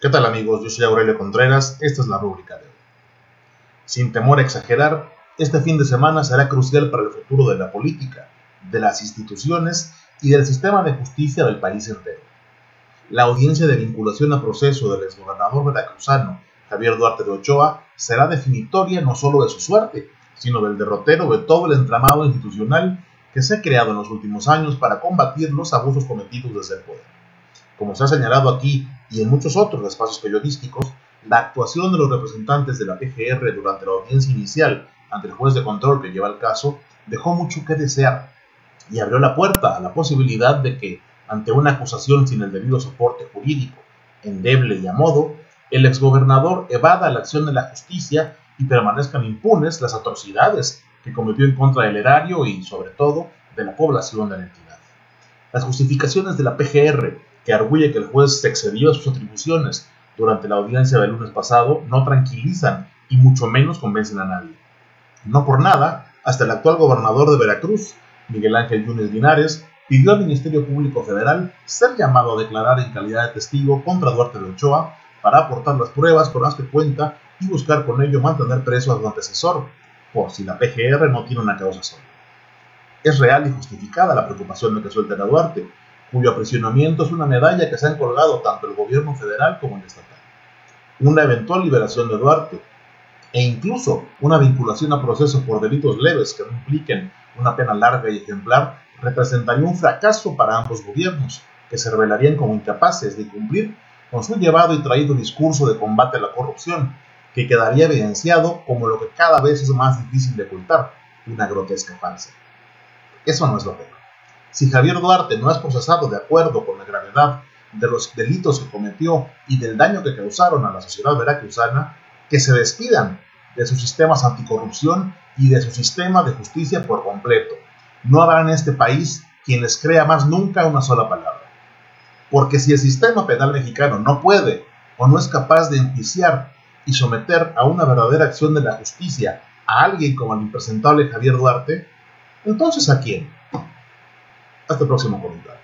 ¿Qué tal amigos? Yo soy Aurelio Contreras, esta es la rúbrica de hoy. Sin temor a exagerar, este fin de semana será crucial para el futuro de la política, de las instituciones y del sistema de justicia del país entero. La audiencia de vinculación a proceso del exgobernador veracruzano Javier Duarte de Ochoa será definitoria no solo de su suerte, sino del derrotero de todo el entramado institucional que se ha creado en los últimos años para combatir los abusos cometidos desde el poder. Como se ha señalado aquí y en muchos otros espacios periodísticos, la actuación de los representantes de la PGR durante la audiencia inicial ante el juez de control que lleva el caso dejó mucho que desear y abrió la puerta a la posibilidad de que, ante una acusación sin el debido soporte jurídico, endeble y a modo, el exgobernador evada la acción de la justicia y permanezcan impunes las atrocidades que cometió en contra del erario y, sobre todo, de la población de la entidad. Las justificaciones de la PGR, que arguye que el juez se excedió a sus atribuciones durante la audiencia del lunes pasado, no tranquilizan y mucho menos convencen a nadie. No por nada, hasta el actual gobernador de Veracruz, Miguel Ángel Yunes Linares, pidió al Ministerio Público Federal ser llamado a declarar en calidad de testigo contra Duarte de Ochoa para aportar las pruebas con las que cuenta y buscar con ello mantener preso a su antecesor, por si la PGR no tiene una causa sola. Es real y justificada la preocupación de que suelten a Duarte, cuyo aprisionamiento es una medalla que se han colgado tanto el gobierno federal como el estatal. Una eventual liberación de Duarte e incluso una vinculación a proceso por delitos leves que no impliquen una pena larga y ejemplar representaría un fracaso para ambos gobiernos, que se revelarían como incapaces de cumplir con su llevado y traído discurso de combate a la corrupción, que quedaría evidenciado como lo que cada vez es más difícil de ocultar, una grotesca farsa. Eso no es lo peor. Si Javier Duarte no es procesado de acuerdo con la gravedad de los delitos que cometió y del daño que causaron a la sociedad veracruzana, que se despidan de sus sistemas anticorrupción y de su sistema de justicia por completo. No habrá en este país quien les crea más nunca una sola palabra. Porque si el sistema penal mexicano no puede o no es capaz de enjuiciar y someter a una verdadera acción de la justicia a alguien como el impresentable Javier Duarte, entonces ¿a quién? Hasta el próximo comentario.